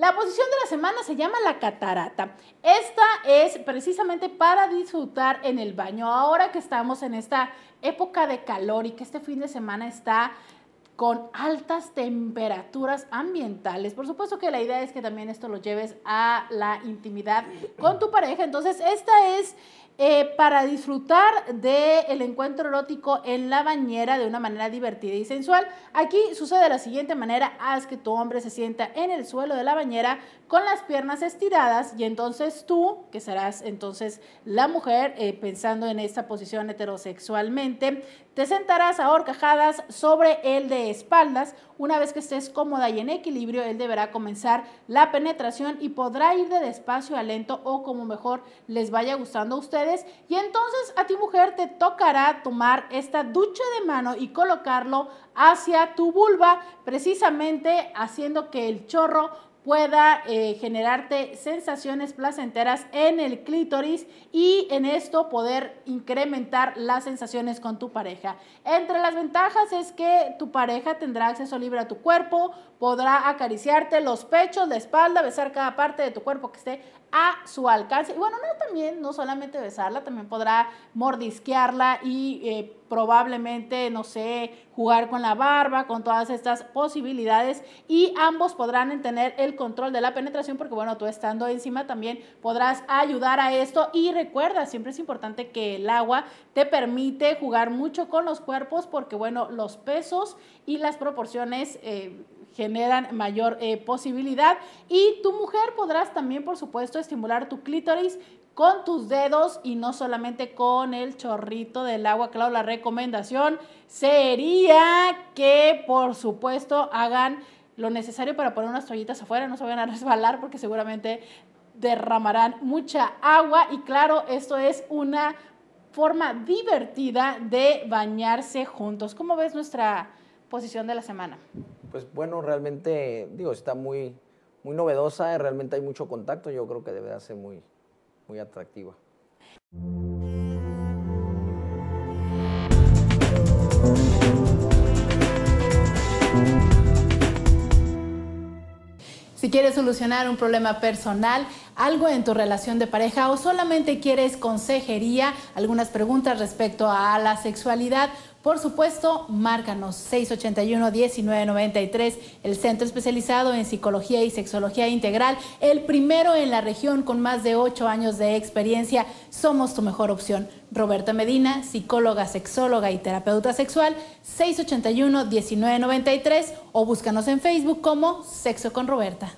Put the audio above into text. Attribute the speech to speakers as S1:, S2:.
S1: La posición de la semana se llama la catarata. Esta es precisamente para disfrutar en el baño. Ahora que estamos en esta época de calor y que este fin de semana está con altas temperaturas ambientales. Por supuesto que la idea es que también esto lo lleves a la intimidad con tu pareja. Entonces, esta es eh, para disfrutar del encuentro erótico en la bañera de una manera divertida y sensual. Aquí sucede de la siguiente manera, haz que tu hombre se sienta en el suelo de la bañera con las piernas estiradas y entonces tú, que serás entonces la mujer, eh, pensando en esta posición heterosexualmente, te sentarás a horcajadas sobre él de espaldas. Una vez que estés cómoda y en equilibrio, él deberá comenzar la penetración y podrá ir de despacio a lento o como mejor les vaya gustando a ustedes. Y entonces a ti mujer te tocará tomar esta ducha de mano y colocarlo hacia tu vulva, precisamente haciendo que el chorro pueda eh, generarte sensaciones placenteras en el clítoris y en esto poder incrementar las sensaciones con tu pareja. Entre las ventajas es que tu pareja tendrá acceso libre a tu cuerpo, podrá acariciarte los pechos, la espalda, besar cada parte de tu cuerpo que esté a su alcance. Y bueno, no también, no solamente besarla, también podrá mordisquearla y eh, probablemente, no sé, jugar con la barba, con todas estas posibilidades. Y ambos podrán tener el control de la penetración porque, bueno, tú estando encima también podrás ayudar a esto. Y recuerda, siempre es importante que el agua te permite jugar mucho con los cuerpos porque, bueno, los pesos y las proporciones... Eh, generan mayor eh, posibilidad. Y tu mujer podrás también, por supuesto, estimular tu clítoris con tus dedos y no solamente con el chorrito del agua. Claro, la recomendación sería que, por supuesto, hagan lo necesario para poner unas toallitas afuera, no se vayan a resbalar porque seguramente derramarán mucha agua. Y claro, esto es una forma divertida de bañarse juntos. ¿Cómo ves nuestra posición de la semana?
S2: pues bueno, realmente, digo, está muy, muy novedosa, realmente hay mucho contacto, yo creo que debe ser muy, muy atractiva.
S1: Si quieres solucionar un problema personal, algo en tu relación de pareja o solamente quieres consejería, algunas preguntas respecto a la sexualidad, por supuesto, márcanos 681-1993, el centro especializado en psicología y sexología integral, el primero en la región con más de ocho años de experiencia. Somos tu mejor opción. Roberta Medina, psicóloga, sexóloga y terapeuta sexual, 681-1993 o búscanos en Facebook como Sexo con Roberta.